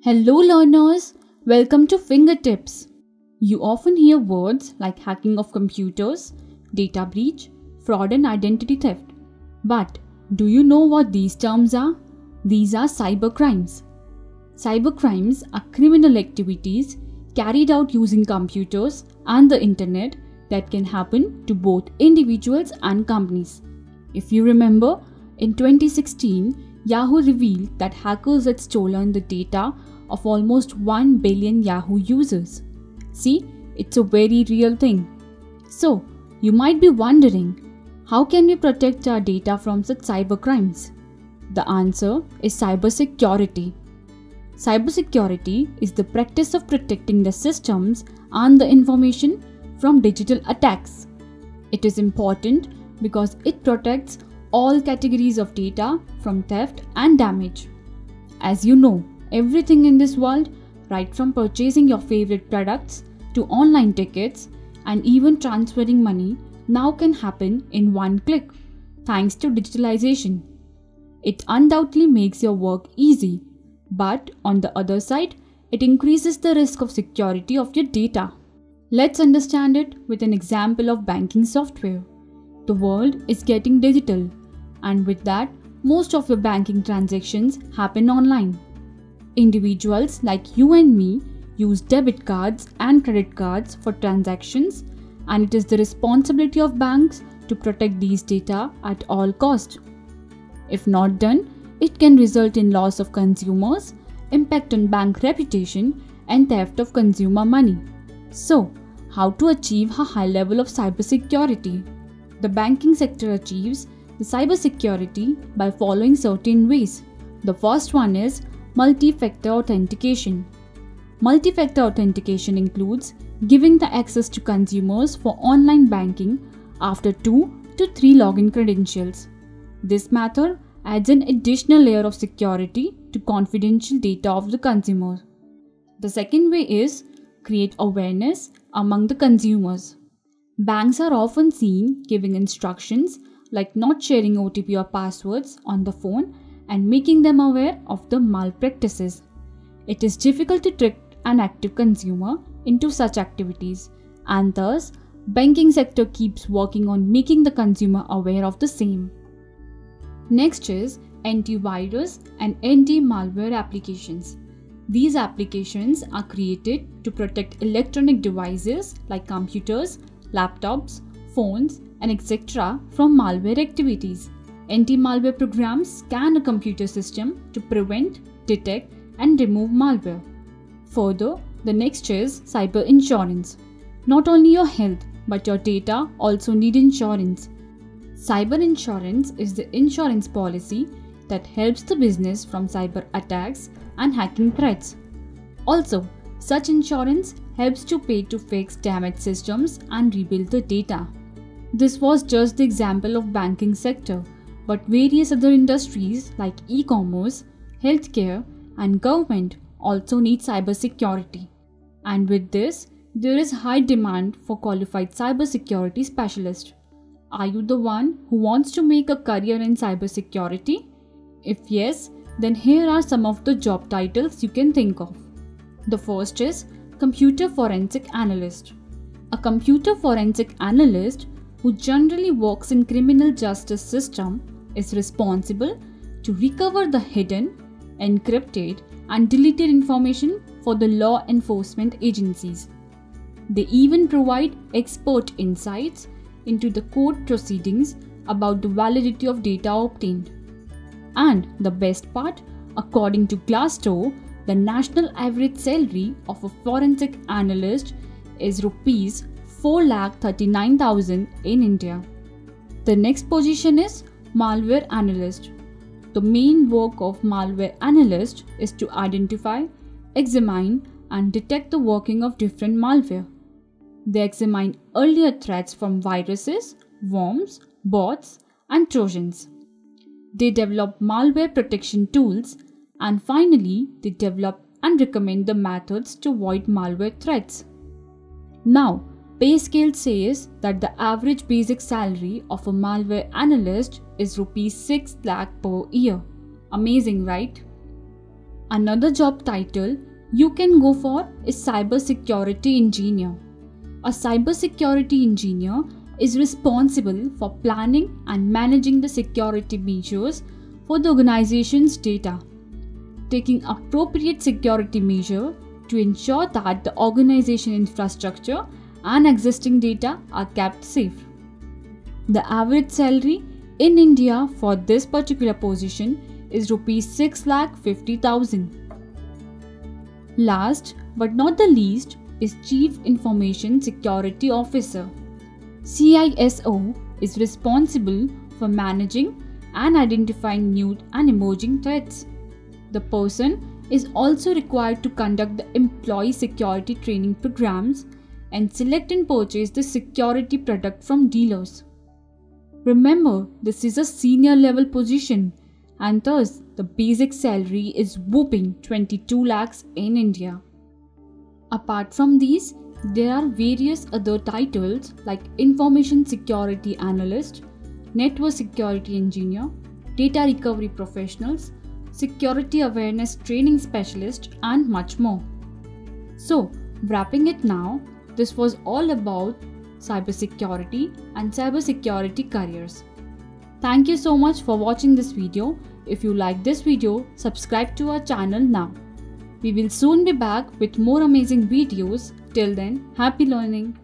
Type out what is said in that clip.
Hello, learners. Welcome to Fingertips. You often hear words like hacking of computers, data breach, fraud, and identity theft. But do you know what these terms are? These are cybercrimes. Cybercrimes are criminal activities carried out using computers and the internet that can happen to both individuals and companies. If you remember, in 2016, Yahoo revealed that hackers had stolen the data of almost 1 billion Yahoo users. See, it's a very real thing. So, you might be wondering how can we protect our data from such cybercrimes? The answer is cybersecurity. Cybersecurity is the practice of protecting the systems and the information from digital attacks. It is important because it protects all categories of data from theft and damage. As you know, everything in this world, right from purchasing your favorite products to online tickets and even transferring money, now can happen in one click thanks to digitalization. It undoubtedly makes your work easy, but on the other side, it increases the risk of security of your data. Let's understand it with an example of banking software. The world is getting digital and with that, most of your banking transactions happen online. Individuals like you and me use debit cards and credit cards for transactions, and it is the responsibility of banks to protect these data at all cost. If not done, it can result in loss of consumers, impact on bank reputation, and theft of consumer money. So, how to achieve a high level of cybersecurity? The banking sector achieves the cybersecurity by following certain ways. The first one is multi-factor authentication. Multi-factor authentication includes giving the access to consumers for online banking after 2 to 3 login credentials. This method adds an additional layer of security to confidential data of the consumer. The second way is create awareness among the consumers. Banks are often seen giving instructions like not sharing OTP or passwords on the phone and making them aware of the malpractices. It is difficult to trick an active consumer into such activities and thus banking sector keeps working on making the consumer aware of the same. Next is antivirus and anti-malware applications. These applications are created to protect electronic devices like computers, laptops, phones, and etc. from malware activities. Anti-malware programs scan a computer system to prevent, detect, and remove malware. Further, the next is cyber insurance. Not only your health, but your data also need insurance. Cyber insurance is the insurance policy that helps the business from cyber attacks and hacking threats. Also, such insurance helps to pay to fix damaged systems and rebuild the data. This was just the example of banking sector, but various other industries like e-commerce, healthcare, and government also need cybersecurity. And with this, there is high demand for qualified cybersecurity specialists. Are you the one who wants to make a career in cybersecurity? If yes, then here are some of the job titles you can think of. The first is Computer Forensic Analyst. A computer forensic analyst who generally works in criminal justice system is responsible to recover the hidden, encrypted and deleted information for the law enforcement agencies. They even provide expert insights into the court proceedings about the validity of data obtained. And the best part, according to Glassdoor, the national average salary of a forensic analyst is rupees 4,39,000 in India. The next position is malware analyst. The main work of malware analyst is to identify, examine and detect the working of different malware. They examine earlier threats from viruses, worms, bots and trojans. They develop malware protection tools and finally they develop and recommend the methods to avoid malware threats. Now, PayScale says that the average basic salary of a malware analyst is rupees 6 lakh per year. Amazing, right? Another job title you can go for is cybersecurity engineer. A cybersecurity engineer is responsible for planning and managing the security measures for the organization's data, taking appropriate security measure to ensure that the organization infrastructure and existing data are kept safe. The average salary in India for this particular position is rupees 6 lakh 50,000. Last but not the least is Chief Information Security Officer. CISO is responsible for managing and identifying new and emerging threats. The person is also required to conduct the employee security training programs and select and purchase the security product from dealers. Remember, this is a senior level position and thus the basic salary is whooping 22 lakhs in India. Apart from these, there are various other titles like Information Security Analyst, Network Security Engineer, Data Recovery Professionals, Security Awareness Training Specialist, and much more. So, wrapping it now, this was all about cybersecurity and cybersecurity careers. Thank you so much for watching this video. If you like this video, subscribe to our channel now. We will soon be back with more amazing videos. Till then, happy learning.